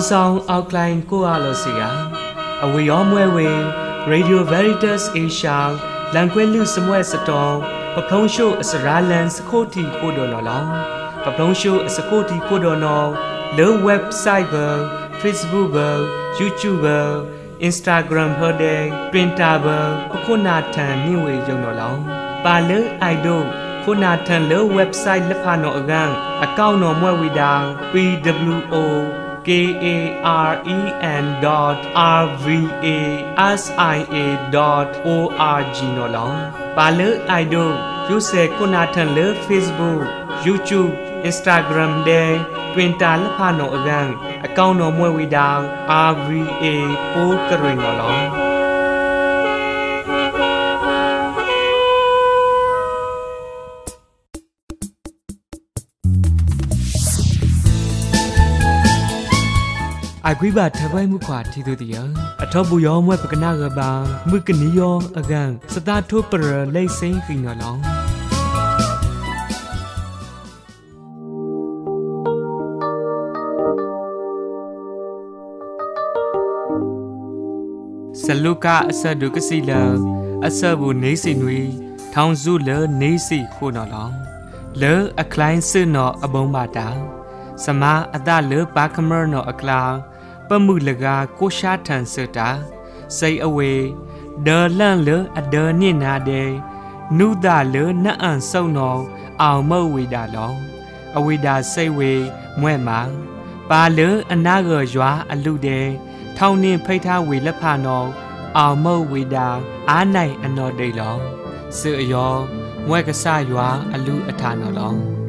အောင်ဆောင်အောက်ကလိုင်းကိုအားလို့စီကအဝေရောမွဲဝေ Radio Veritas Asia လန်ခွဲလူစမွဲစတောပဖုံးရှိုအစရာလန်စခိုတီကိုဒေါ်နော်လောပဖုံးရှိုအစခိုတီကိုဒေါ်နော်လော website ဘ Facebook ဘ YouTube ဘ Instagram ဟတဲ့ Printer ဘပခုနာထံမြင့်ဝေရုံနော်လောပါလေအိုင်ဒိုခုနာထံလော website လက်ဖာနော်အကန်အကောင့်နော်မွဲဝီတာ PWO k a r e n r v a s i a o r g နော်လောပါလေအိုင်ဒိုယူဆဲခုနာထန်လေ Facebook YouTube Instagram တဲ့တွင်တာလဖာနော်အကန်အကောင့်တော်မွဲဝီတာ RVA ပိုးကရင်နော်လော အကွိဘာထပိုင်မှုခွာတီတို့တီယအထောဘူယောမွဲပကနာကဘာမှုကနီယောအကန်စတာထိုပရလိတ်စိန်ခိနော်လောစလုကအဆဒုကစီလအဆဘူနေစီနွေထောင်စုလနေစီခုနော်လောလေအကလိုင်းစနော်အဘုံပါတာစမအတလေပါကမရနော်အကလာ ပမှုလကကိုရှာထန်စတာစိတ်အဝေဒေါ်လန့်လအဒေါ်နစ်နာတဲ့နုဒလနအန်ဆုံနောအောင်မဝေတာလောအဝေတာစိတ်ဝေမွဲ့မှာပါလအနာကရွာအလူတဲ့ထောင်းနှင်းဖိတ်ထားဝေလက်ဖာနောအောင်မဝေတာအားနိုင်အနော်ဒိတ်လောစေအယောမွဲ့ကဆရွာအလူအထာနော်လော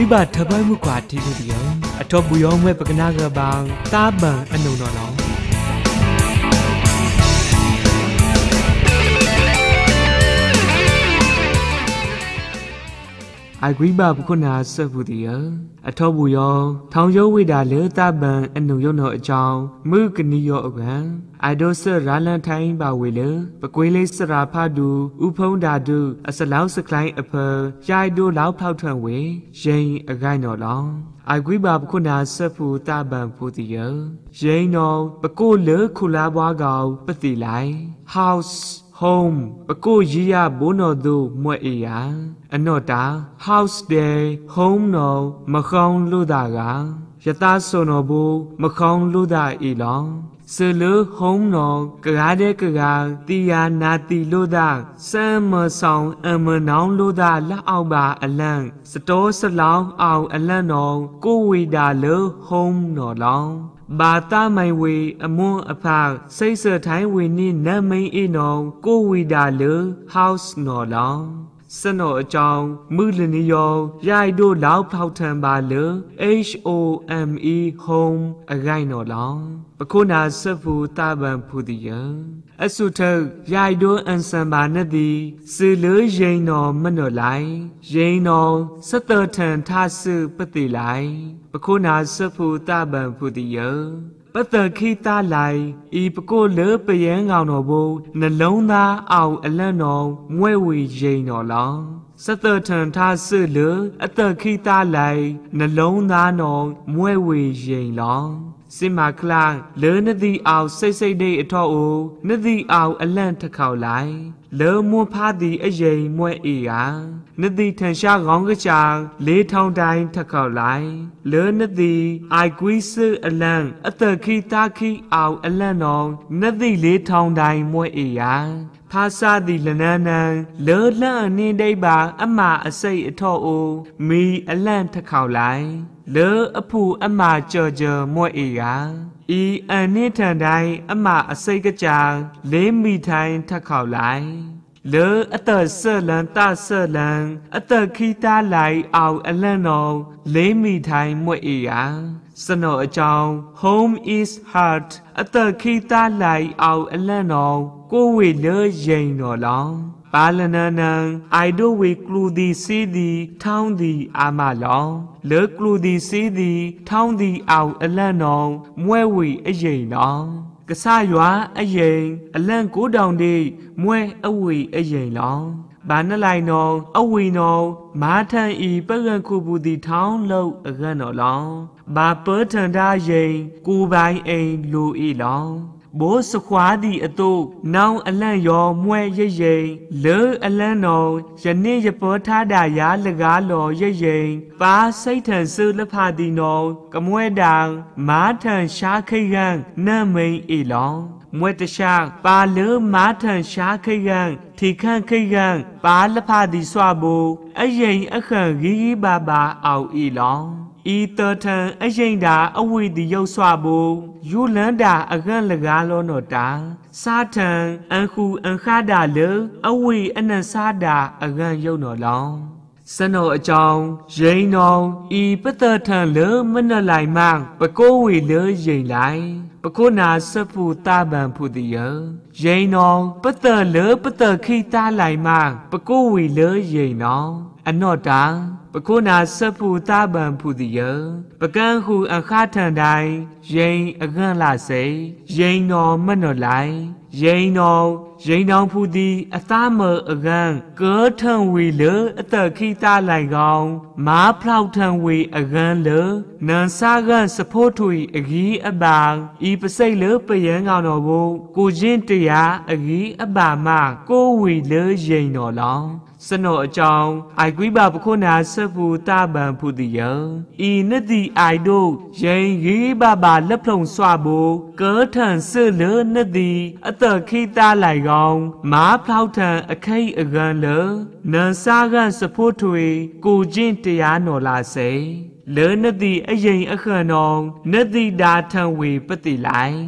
အိုက်ကွိဘာထပိုင်မှုကွာတီဘူးဒီယအထောဘူယောမွဲပကနာကပောင်တာဘန်အနုံတော်လော အိုက်ဂွိဘာပုခနာဆပ်ဘူးဒီယအထောဘူးယောထောင်ယောဝိဒါလေတပန်အနုယုံတော်အကြောင်းမုကနီယောအကံအိုင်ဒိုဆရာလန်ထိုင်းပါဝေလေပကွေးလေးစရာဖတ်တူဥဖုံးတာတူအစလောင်းစကလိုင်းအဖရိုင်ဒိုလောက်ဖောက်ထွန့်ဝေရင်အကိုင်တော်လောင်းအိုက်ဂွိဘာပခုနာဆပ်ဖူတပန်ဖူတီယရင်တော်ပကိုလေခုလာဘွားကောင်ပတိလိုက် house home ပကိုရီရဘိုးတော်သူမွဲ့အေယာအနော့တာ house day home တော်မခေါင်လို့တာကယတာဆွန်တော်ဘူးမခေါင်လို့တာဤလော ဆလူဟုံးနော်ကကားတဲ့ကကားတီယာနာတီလို့သာစမ်းမဆောင်အမနောင်းလို့သာလက်အောက်ပါအလန့်စတောစလောင်းအောင်အလန့်နော်ကိုဝီတာလဟုံးနော်လောင်းဘာတာမိုင်ဝေအမွန်အဖစိတ်စထိုင်းဝေနိနတ်မိန်အေနောကိုဝီတာလ house နော်လောင်း စနောအကြောင်းမူလနီယောရိုက်တို့လောက်ဖောက်ထံပါလ H O M E home အဂိုင်နော်လောင်းပခုနာဆဖူတာဘန်ဖူဒီယအဆုထရိုက်တို့အန်ဆန်ပါနဲ့သည်စီလူရင်တော်မနော့လိုက်ရင်တော်စတထန်ထဆုပတိလိုက်ပခုနာဆဖူတာဘန်ဖူဒီယ ပတခိတလိုက်ဤပကိုလေပယံကောင်တော်ဘုံနှလုံးသားအောင်အလန့်တော်မွဲဝေရင်တော်လောင်းစတထန်ထားဆွလအတခိတလိုက်နှလုံးသားတော်မွဲဝေရင်လောင်း စင်မာကလန်လေနသည်အောင်စိတ်စိတ်ဒိတ်အထော့အိုနသည်အောင်အလန့်ထခေါလိုက်လေမွန်ဖားသည်အရင်မွဲအေယာနသည်ထန်ရှားကောင်းကချာလေးထောင်တိုင်းထခေါလိုက်လေနသည်အိုက်ကွီးဆအလန့်အတခိတာခိအောင်အလန့်တော်နသည်လေးထောင်တိုင်းမွဲအေယာဖာစာသည်လနန်းနန်းလောလန့်အနင်းဒိတ်ပါ အမအစိတ်အထော့အိုမီအလန့်ထခေါလိုက် လေအဖူအမကြော်ကြော်မွဲ့အေယာဤအန်နိထန်တိုင်းအမအစိတ်ကကြာလေးမိထိုင်းထခေါလိုက်လေအတဆလန်တဆလန်အတခိတာလိုက်အောင်အလန့်တော်လေးမိထိုင်းမွဲ့အေယာစနောအကြောင်း home is heart အတခိတာလိုက်အောင်အလန့်တော်ကိုဝေလေရင်တော်လောင်း ပါလနနံအိုင်ဒိုဝေကလူဒီစီဒီထောင်းဒီအာမလောင်လေကလူဒီစီဒီထောင်းဒီအောင်အလန့်နောင်မွဲဝေအရင်လောင်ကဆရွာအရင်အလန့်ကိုတောင်ဒီမွဲအဝေအရင်လောင်ဘာနလိုက်နောအဝီနောမာထန်ဤပကံခုပူတီထောင်းလောက်အကန့်တော်လောင်ဘာပေထန်တာရင်ကိုပိုင်အိမ်လူဤလောင် ဘိုးစခွားသည့်အတုနောင်အလန့်ရောမွဲရိပ်ရိမ်လေအလန့်တော်ယနေ့ရပောထားတာရာလကားလော်ရိပ်ရိမ်ပါစိတ်ထန်ဆုလဖသည်နောကမွဲတံမာထန်ရှားခိရန်နတ်မိန်ဤလောင်မွဲတရှာပါလေမာထန်ရှားခိရန်ထီခန့်ခိရန်ပါလဖသည်စွာဘူအရင်အခန့်ဂီဂီဘာဘာအောင်ဤလောင် ဤတထံအရင်တာအဝိတိရုပ်ဆွဖို့ယူလန်တာအကန့်လကားလောနောတာစာထံအခုအခါတာလေအဝိအနစာတာအကန့်ရုပ်နော်လောင်စနောအကြောင်းရိန်တော်ဤပတထံလေမနလိုက်မှပကိုးဝေလေရိန်လိုက်ပကုနာစဖူတာဘံဖူတိယရိန်တော်ပတလေပတခိတာလိုက်မှပကိုးဝေလေရိန်တော်အနော့တာ ပကုနာစဖူတာဘံဖူတိယပကန်းဟုအခါထန်တိုင်းရိန်အကန့်လာစေရိန်တော်မနော့လိုက်ရိန်တော်ရိန်တော်ဖူသည်အသားမအကန့်ကောထံဝေလအတခိတာလိုက်ကောင်မားဖောက်ထံဝေအကန့်လနန်စာကစဖို့ထွေအကြီးအပံဤပစိတ်လပယံကောင်တော်ဘုကိုချင်းတရားအကြီးအပါမကိုဝေလရိန်တော်လောင်း စနောအကြောင်းအိုက်ကွိဘပခုနာဆဖူတာဘံဖူတိယဤနတိအိုက်တို့ရင်ကြီးဘဘာလက်ဖုံဆွဘူကောထန်ဆလနတိအတခိတာလိုက်ကောင်မားဖောက်ထန်အခိတ်အကန်လနန်စာကန်စဖို့ထွေ ကိုချင်းတရားနော်လာစေလေနတိအရင်အခန့်တော်နတိဒါထံဝေပတိလိုက်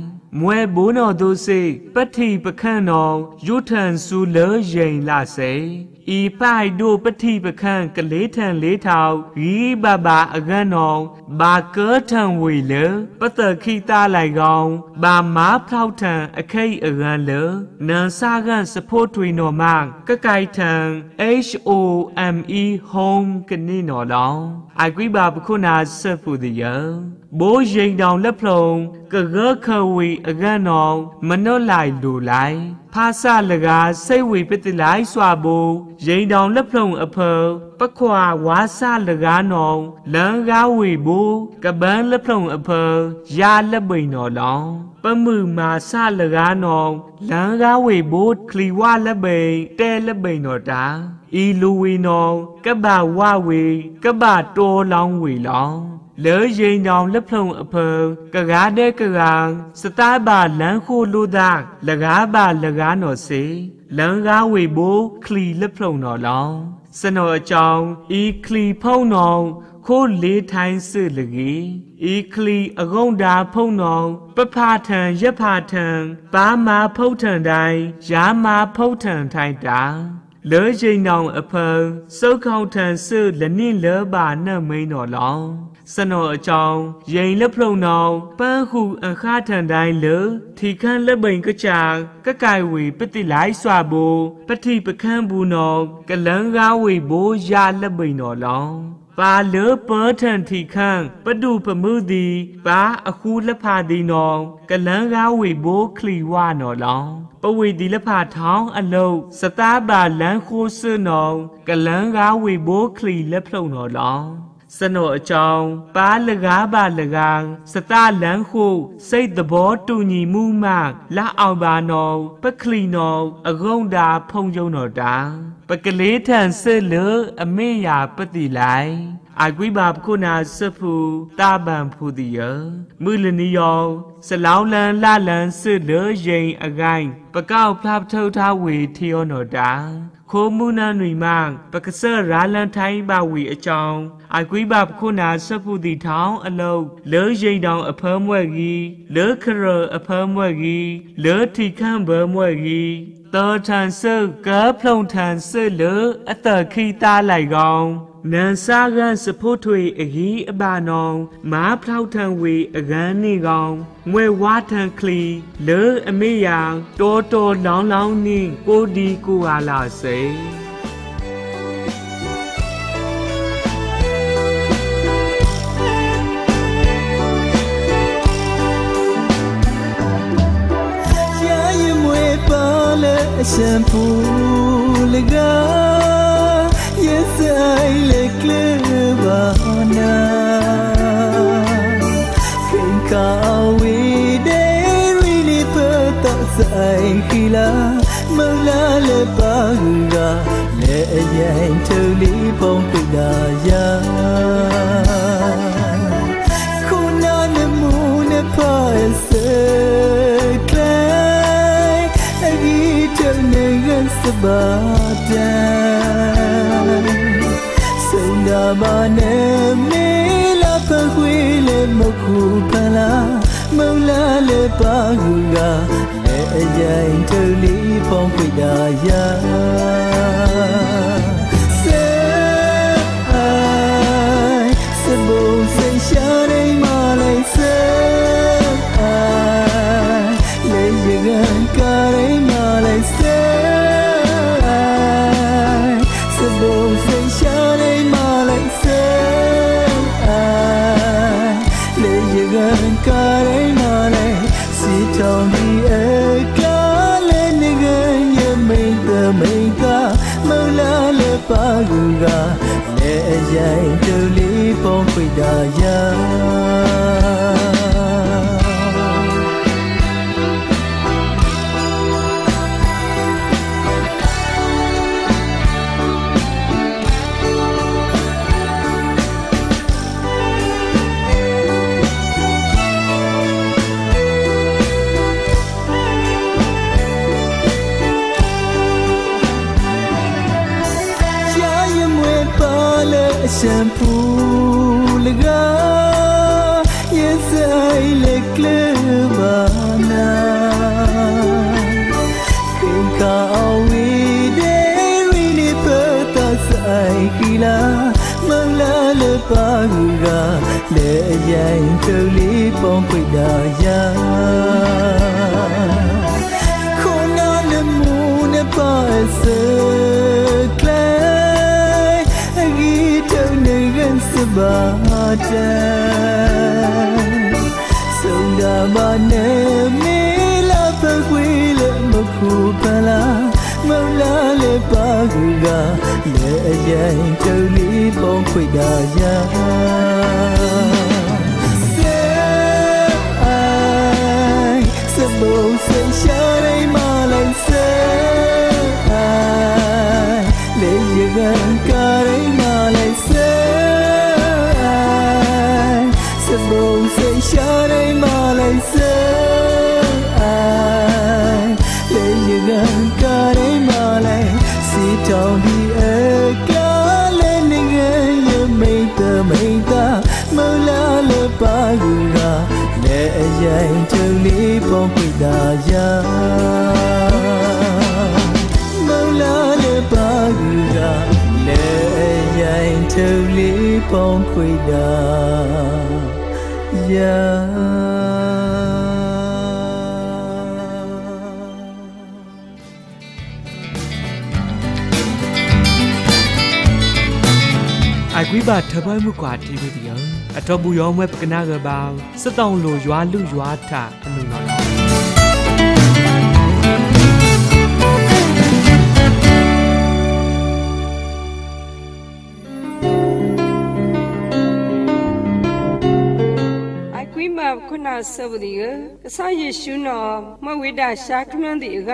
မွဲဘိုးတော်တို့စိပတ္ထိပခန့်တော်ယုထန်စုလေရင်လာစေ ဤပိုက်တို့ပတိပခန့်ကလေးထန်လေးထောင်ရီဘဘာအကန်းနောင်ဘာကောထံဝေလပတခိတာလိုက်ကောင်ဘာမားဖောက်ထံအခိတ်အကန်းလနန်စာကန်စဖို့ထွေနော်မကကိုက်ထံ H O M E home ကနိနော်လောင်အကွိဘာပခုနာဆဖူဒီယ ဘိုးရင်တောင်လက်ဖလုံးကကခဝေအကန်းနောင်မနှုတ်လိုက်လူလိုက်ဖာဆလကားစိတ်ဝေပတိလိုက်စွာဘိုးရင်တောင်လက်ဖလုံးအဖပခွာဝါဆလကားနောင်လန်ကားဝေဘိုးကပန်းလက်ဖလုံးအဖရာလက်ပိန်တော်လောင်ပမှုမာဆလကားနောင်လန်ကားဝေဘိုးခလီဝလက်ပိန်တဲလက်ပိန်တော်တာဤလူဝေနောင်ကပ္ပဝဝေကပ္ပတောလောင်းဝေလောင်လဲရင်တောင်လက်ဖုံအဖုံကကားတဲ့ကကားစတားပါလန်းခိုလိုသားလကားပါလကားနော်စေလန်းကားဝေဘိုးခလီလက်ဖုံတော်လောင်စနောအကြောင်းဤခလီဖုံတော်ခိုးလေးထိုင်းစစ်လကြီးဤခလီအကုံတာဖုံတော်ပဖာထံရက်ဖာထံပါမာဖုတ်ထံတိုင်းရာမာဖုတ်ထံထိုင်တာ လဲချိန်တောင်အဖန်စုတ်ခေါထန်ဆုလနင့်လဲပါနှမိန်တော်လောင်စနောအကြောင်းရင်လက်ဖလုံနောင်ပန်းဟုအခါထန်တိုင်းလထီခန့်လက်ပိန်ကကြကကိုင်ဝေပတိလိုက်စွာဘူပတိပခန့်ဘူးနောကလန်းကားဝေဘိုးရလက်ပိန်တော်လောင် ပါလေပထန်ထီခန့်ပတုပမှုသည်ပါအခုလက်ဖာသည်နောကလန်းကားဝေဘိုးခလီဝနော်လောင်ပဝေဒီလဖာထောင်းအလုတ်စတားပါလန်းခိုးစွနောကလန်းကားဝေဘိုးခလီလက်ဖလုံနော်လောင်စနောအကြောင်းပါလကားပါလကားစတလန်းဟုစိတ်သဘောတူညီမှုမှလာအောင်ပါနောပကလီနောအကုံတာဖုံကြုံတော်တာ ပကလေးထန်စစ်လအမေယာပတိလိုက်အကွိဘာပခုနာစဖူတာပန်ဖူဒီယမူလနီယောစလောင်းလန်လလန်စစ်လရင်အကိုင်းပကောက်ဖလာထုတ်ထားဝေထီယောနော်တာခိုးမှုနာနွေမပကဆရာလန်ထိုင်းပါဝီအကြောင်းအကွိဘပခုနာစဖူတီထောင်းအလုတ်လဲရိန်တောင်အဖမ်းမွဲ့ကြီးလဲခရအဖမ်းမွဲ့ကြီးလဲထီခန့်ဘဲမွဲ့ကြီး တောထန်ဆုတ်ကားဖလုံထန်ဆွလအတခိတာလိုက်ကောင်နန်စာကန်စဖို့ထွေအကြီးအပါနောင်မားဖောက်ထံဝေအကန်းနေကောင်ငွေဝါထံခလီလေအမေယာတောတော်လောင်းလောင်းနင်းကိုဒီကိုဟာလာစေ shampoo-lega Yes, I like lebana Kênh cao ý để really bơ tạo dạy khi là Mơ là lê ba gà Lê dành thơ lý bông tự đà giá Cô nà nè mù nè pa ga sabata ဘာနဲ့မေးလာဖခွေလေမခုဖလာ ပုံ တဲ့ဆုံးတာမနဲ့မေလာဖခွေလေမခုပလာမလာလေပါကူ တာယာမောလာလေပါယူတာလေရိုင်ထုံလေးပေါင်းခွေတာယာအကွိပါထပွဲမှုကွာတီးပြီးတော့အတော်ဘူးရောမဲပကနာကပါစတောင်းလိုရွာလူရွာထအနုနော် ခုနဆဘဒီကဆာယေရှုနောမဝိဒရှာခမန်ဒီက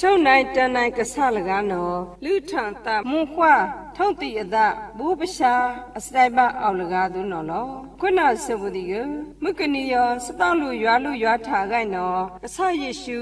ထုံနိုင်တန်နိုင်ကဆလကနောလူထန်တာမွန်ခွာ ထုံတိအဒဘူပရှာအစတိုင်ပါအောင်လကားသူနော်လောခုနဆဘဒီကမကနီယောစတောင်းလူရွာလူရွာထားကိုင်နော်အစယေရှု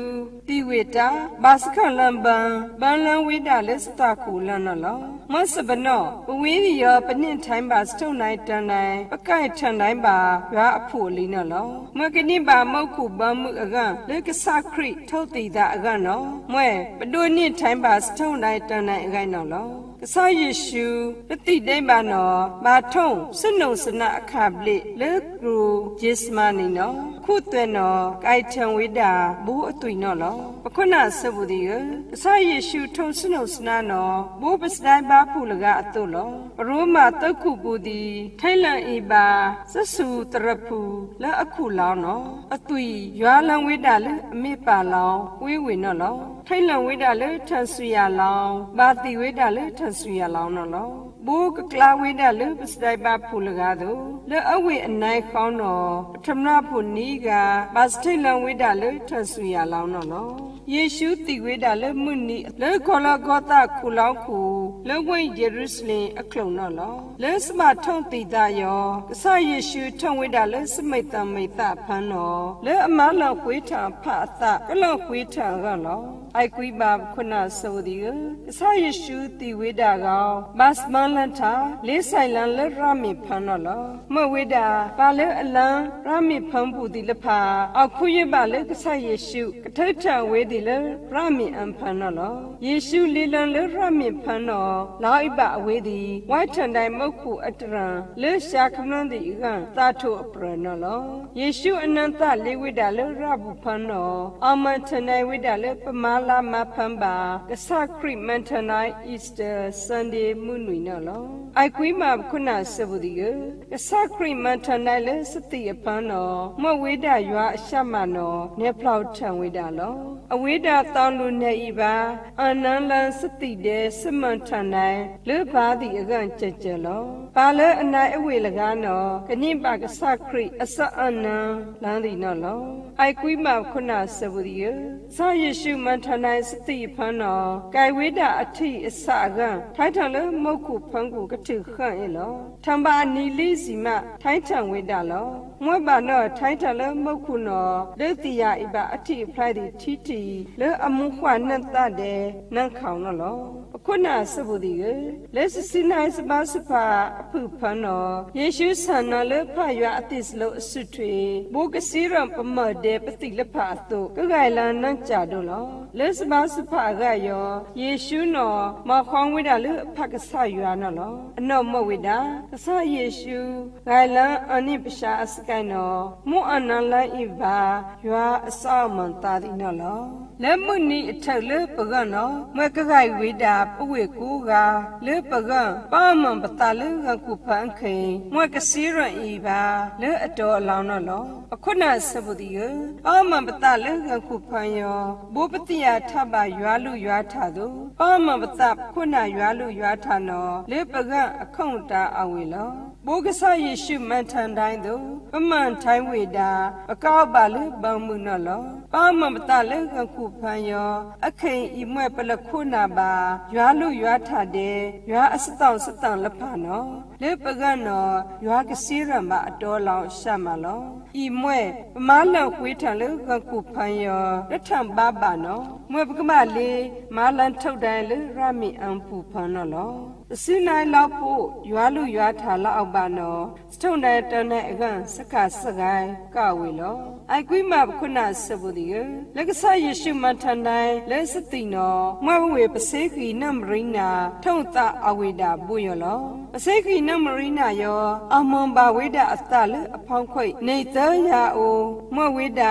တိဝေတာဘာစခလံဘန်ဘန်လန်ဝိဒလက်စတာကူလန်နော်လောမဆဘနောပဝေးရီယောပနင့်ထိုင်းပါစထုံနိုင်တန်နိုင်ပကိုက်ထန်တိုင်းပါရွာအဖို့လေးနော်လောမကနိပါမောက်ခုဘမှုအကလေကစခရိထုတ်တိတာအကနော်မွဲပဒိုနင့်ထိုင်းပါစထုံနိုင်တန်နိုင်အကိုင်နော်လော ကဆာယေရှုတတိဒိမ့်ပါနော်မာထုံစနုံစနအခါပလိလေကရူဂျစ်မနီနော်ခုသွဲနော်ကိုက်ထံဝိတာဘူးအသွိနော်လောပခုနဆဘူဒီကဆာယေရှုထုံစနုံစနာနော်ဘူးပစတိုင်းပါဖူလကအတုလောပရောမတုတ်ခုပူဒီထိုင်လန်ဤပါစဆူတရဖူလဲအခုလောင်းနော်အသွိရွာလန်ဝိတာလေအမေပါလောင်းဝေးဝေနော်လောထိုင်လန်ဝိတာလေထဆူရလောင်းဘာတိဝိတာလေထဆူရလောင်းနော်လော ဘူကကလာဝိဒါလေပစတိုင်ပါဖူလကားတို့လေအဝိအနိုင်ခေါင်းတော်ပထမဖူနီးကဘတ်ထိလန်ဝိဒါလေထဆူရလောင်းနော်လော ယေရှုတိဝိဒါလေမွနီလေခေါ်လာဂေါတာခုလောင်းခုလေဝိယေရုရှလင်အခလုံနော်လောလေစမထုံတိတာယောကဆယေရှုထုံဝိဒါလေစမိတ်တမိတ်တဖန်နော်လေအမလောခွေးထံဖအသကလောခွေးထံကလောအိုက်ကွီဘာခုနဆိုဒီကဆာယေရှုတိဝိဒါကောင်မတ်မလန်တာလေးဆိုင်လန်လရမီဖန်နော်လမဝိဒါပါလေအလံရမီဖန်ပူဒီလဖာအခုရပါလေကဆာယေရှုကထိတ်ထဝေဒီလေရမီအန်ဖန်နော်လယေရှုလေးလန်လရမီဖန်နော်လာအိပအဝေဒီဝိုက်ထန်တိုင်းမုတ်ခုအတရံလေရှာခမန်းဒီကသာထုအပရနော်လယေရှုအနန္တလေးဝိဒါလေရဘူးဖန်နော်အမန်ထန်တိုင်းဝိဒါလေပမာလာမဖန်ပါကဆခရိမန်ထနိုင်အီစတာဆန်ဒေးမွနွေနော်လောအိုက်ကွေးမှာခုနဆဘူဒီကကဆခရိမန်ထနိုင်လေစတိအပန်းနော်မဝေဒရွာအရှမနော်နေဖလောက်ထံဝေဒလောအဝေဒတောင်းလူနေဤပါအနန္လန်စတိတဲ့စမန်ထနိုင်လေဘာဒီအကန့်ကြကြလောပါလေအနိုင်အဝေလကားနော်ကညင်ပါကဆခရိအစအနံလန်းဒီနော်လောအိုက်ကွေးမှာခုနဆဘူဒီကဆာယေရှုမန်ထနိုင်စတိဖန်နောကဲဝိဒအထိအစကံထိုင်ထလမုတ်ခုဖန်ခုကတိခန့်ရလောထံပါနီလေးစီမထိုင်ထံဝိဒလောမွဲ့ပါနောထိုင်ထလမုတ်ခုနောလေတိယဣပအထိဖလိုက်တီတီလေအမှုခွနတ်တဲ့နန့်ခေါင်နော်လောခုနစဘူဘူဒီကလက်စစနိုင်စပါစပါအဖုဖန်နော်ယေရှုဆန်နော်လေဖရွာအတိစလို့အစွထွေဘိုကစီရံပမဒေပတိလဖာတုကဂိုင်လန်နန့်ကြတော့လောလက်စပါစပါကယောယေရှုနော်မခေါင်းဝိဒါလေဖကဆရွာနော်လောအနော်မဝိဒါကဆယေရှုဂိုင်လန်အနိပရှာအစကိုင်နော်မွအနန်လိုက်ဣဘာရွာအစမန်တာဒီနော်လော လက်မှုနီအထက်လေပကနော်မကဂိုင်ဝိဒါပဝေကူကလေပကပါမန်ပတလေကကုဖန်ခေမွကစီရန်ဤပါလေအတော်အလောင်းနော်လောအခုနဆပုတိယပါမန်ပတလေကကုဖန်ယောဘောပတိယထဘရွာလူရွာထသူပါမန်ပတခုနရွာလူရွာထနော်လေပကအခုံတာအဝေလော ဘိုးကဆယေရှုမန်ထန်တိုင်းသူပမန်ထိုင်းဝေတာအကောက်ပါလေဘံမှုနော်လောပါမန်ပတလေကကုဖန်ယောအခိန်ဤမွဲ့ပလခုနာပါရွာလူရွာထတဲ့ရွာအစတောင်စတောင်လဖနော်လေပကနော်ရွာကစီရမအတော်လောင်ရှမလောဤမွဲ့ပမားလောက်ခွေးထံလေကကုဖန်ယောရထံပါပါနော်မွဲ့ပကမလေးမာလန်ထုတ်တိုင်းလေရမီအံဖူဖန်နော်လော စင်းနိုင်လောက်ဖို့ရွာလူရွာထာလောက်အောင်ပါနော်စထုံတဲ့တန်းတဲ့အကန်စကစကိုင်းကဝေလောအိုက်ကွိမခုနစဘူဒီယလက်ကဆယေရှုမထန်တိုင်းလက်စတိနော်မွဲဝေပစေခီနမရိနာထုံတအဝေဒဘူယောလောပစေခီနမရိနာယောအမွန်ပါဝေဒအတလအဖောင်းခွိနေတရာအိုမွဲဝေဒ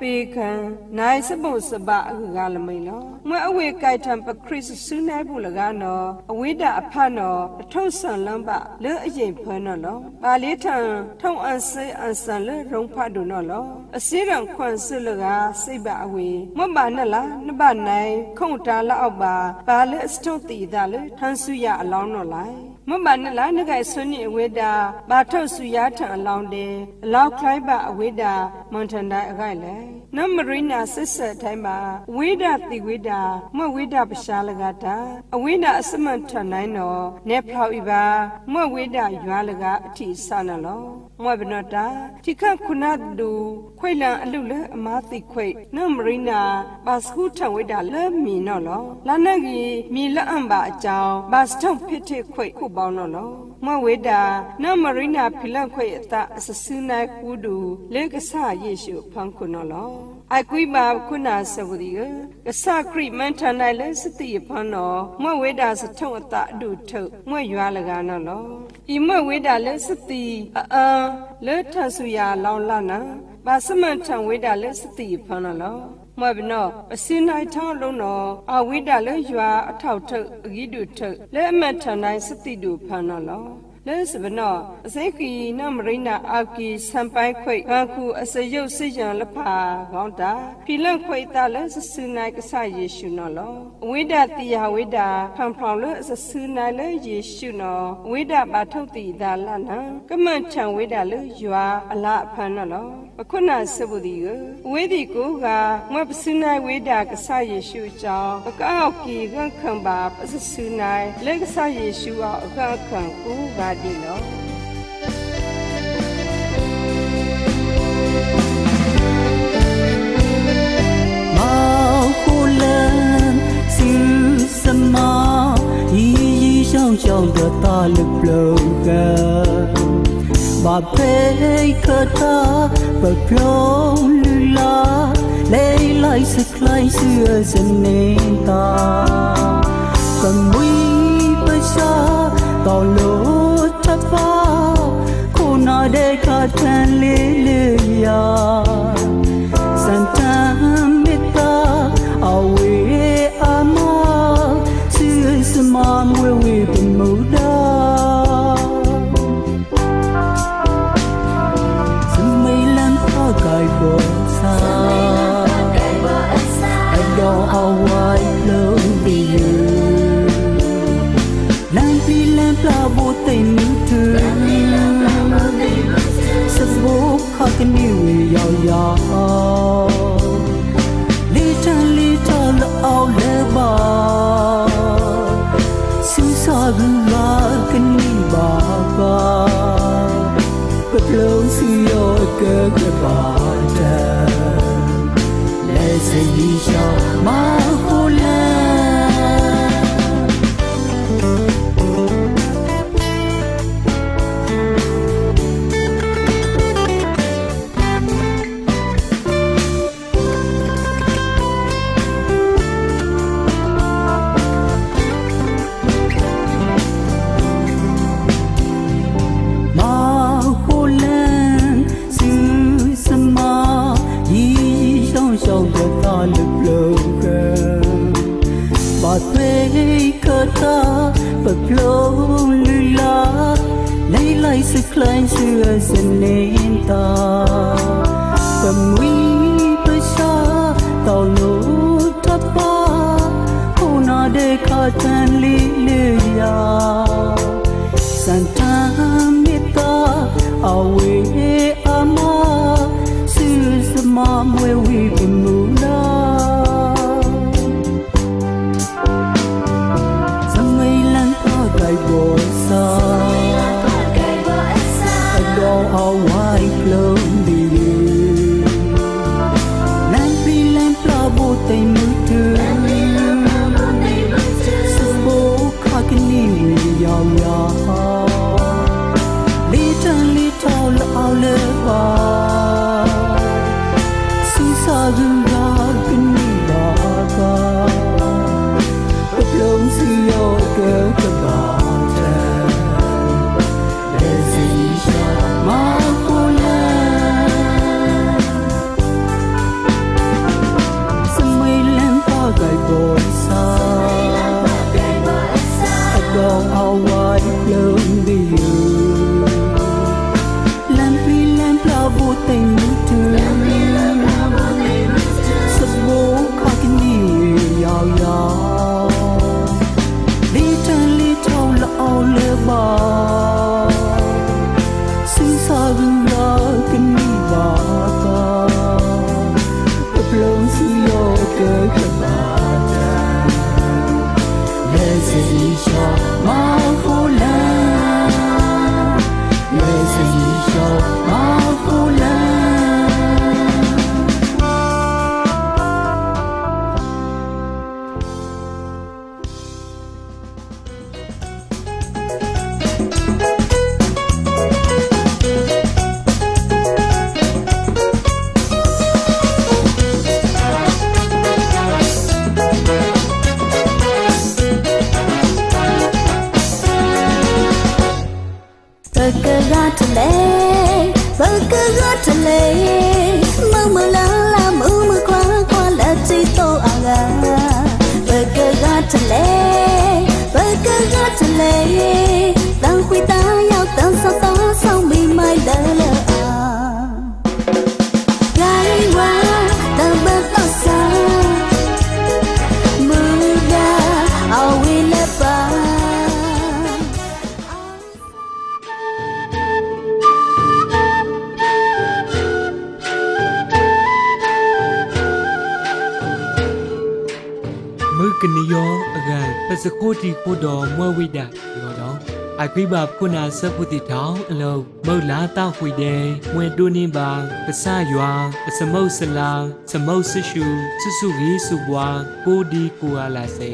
ပေခံနိုင်စပုစပအကလမိန်လော မွဲအဝေကိုက်ထံပခရစ်ဆုနိုင်ဘူးလကနော်အဝေဒအဖနော်အထုံဆန်လမ်းပါလဲအရင်ဖမ်းနော်လောပါလေးထံထုံအန်စေအန်ဆန်လဲရုံဖတ်တို့နော်လောအစည်းရန်ခွန်ဆုလကစိတ်ပါအဝေမမနလားနဘနိုင်ခုံတာလောက်ပါပါလဲစတုတီတာလဲထန်းစုရအလောင်းနော်လိုက် မမနလာနဂိုင်ဆွနိအဝေဒာဘာထုတ်စုရထံအလောင်းတယ်အလောက်ခိုင်းပါအဝေဒာမွန်ထန်တိုင်းအခိုင်လေနမရိနာဆစ်ဆက်တိုင်းမှာဝေဒတိဝေဒာမဝေဒပရှာလကတာအဝေဒအစမန်ထန်တိုင်းနော်နေဖလောက်ဤပါမဝေဒရွာလကအထိစနလောမွေဘနတာတိခခုနဒူခွေလန်အလုလအမာတိခွေနမရိနာဘာစခုထံဝေဒလဲမီနော်လောလာနဂီမီလအံပါအကြောင်းဘာစထုံဖြစ်တဲ့ခွေခုပေါင်းနော်လောမဝေဒာနမရိနာဖိလန်ခွေအတအစစနိုင်ကူဒူလေကဆာယေရှုဖန်ခုနော်လောအကွိမာခုနာစဝဒီကကဆာခရိမန်ထန်နိုင်လဲစတိဖန်နော်မဝေဒာစထုံအတအဒုထုတ်မွေရွာလကနော်လောဤမဝေဒာလဲစတိအအံလဲထဆူယာလောင်းလာနာဘာစမန်ထံဝေဒာလဲစတိဖန်နော်လော မွေဘနောအစင်းနိုင်ထောင်းလုံးတော်အဝိဒလဲရွာအထောက်ထုတ်အဂိတုထုတ်လဲအမတ်ထန်တိုင်းစတိတုဖန်နော်လော လဲစဘနောအစိခီနမရိနာအာကီစံပိုင်ခွိဘာခုအစယုတ်စိရန်လဖာကောင်းတာဖီလန့်ခွိတာလဲစစနိုင်ကဆယေရှုနော်လောအဝိဒတိယဝိဒဖန်ဖောင်လဲစစနိုင်လဲယေရှုနော်အဝိဒဘာထုတ်တိဒါလနာကမန်ချံဝိဒလဲယွာအလဖန်နော်လောအခုနစပုဒီကဝေဒီကိုကမပစနိုင်ဝိဒကဆယေရှုကြောင့်အကောက်ကီကခံပါပစစနိုင်လက်ကဆယေရှုအောင်အကောက်ခံကိုက Bernardino. Mao lên xin sâm ma y y trong trong đợt ta lực lâu cả bà bê ta bà plong lư la lê lại sức lại xưa dân nên ta tầm mùi bây giờ tỏ lối မွေပရှာတော်လို့တပါခုနာတဲ့ခထန်လေးလေးရာစန်တမ်မီတာအဝေးအမစီစမမွေဝေ ကနေဝေရောက်ရောက်လေးချမ်းလေးချမ်းတော့လဲပါစူးစားကူလာကနေပါပါပပလုံးစီရောကက 的。sông quá ta bước nó xa mưa đã ao we left mưa kinh yo gal pa sa khô đi khô đò mưa vi đạt gọi đó. အခိဘခုနာစပုတိထောင်းအလုံးမုတ်လာတောက်ဝိတဲ့ဝဲတွင်းပါပစရွာအစမုတ်စလာစမုတ်ဆရှုဆဆုကြီးစုပွားကိုဒီကိုလာစေ